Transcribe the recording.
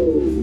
Oh.